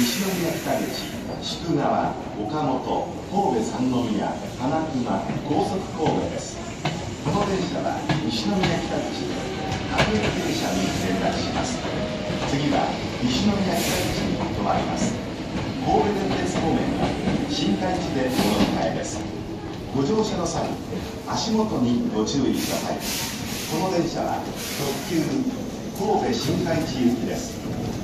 西宮北口宿川岡本神戸三宮花熊高速神戸ですこの電車は西宮北口で各駅停車に連絡します次は西宮北口に停まります神戸電鉄方面は新海地でお乗りえですご乗車の際足元にご注意くださいこの電車は特急神戸新海地行きです